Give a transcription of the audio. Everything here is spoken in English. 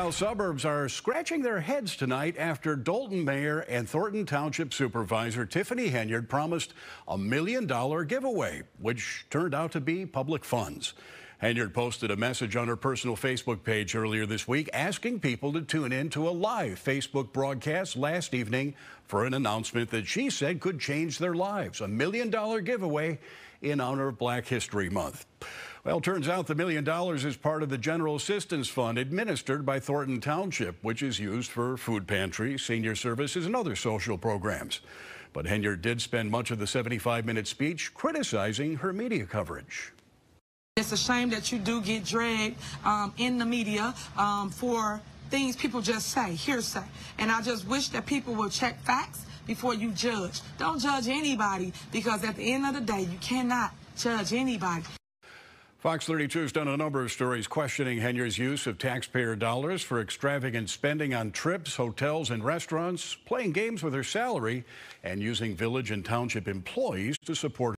South suburbs are scratching their heads tonight after Dolton Mayor and Thornton Township Supervisor Tiffany Henyard promised a million dollar giveaway, which turned out to be public funds. Henyard posted a message on her personal Facebook page earlier this week asking people to tune in to a live Facebook broadcast last evening for an announcement that she said could change their lives. A million dollar giveaway in honor of Black History Month. Well, turns out the million dollars is part of the General Assistance Fund administered by Thornton Township, which is used for food pantries, senior services, and other social programs. But Henyard did spend much of the 75-minute speech criticizing her media coverage. It's a shame that you do get dragged um, in the media um, for things people just say, hearsay. And I just wish that people would check facts before you judge. Don't judge anybody because at the end of the day, you cannot judge anybody. Fox 32 has done a number of stories questioning Henyard's use of taxpayer dollars for extravagant spending on trips, hotels, and restaurants, playing games with her salary, and using village and township employees to support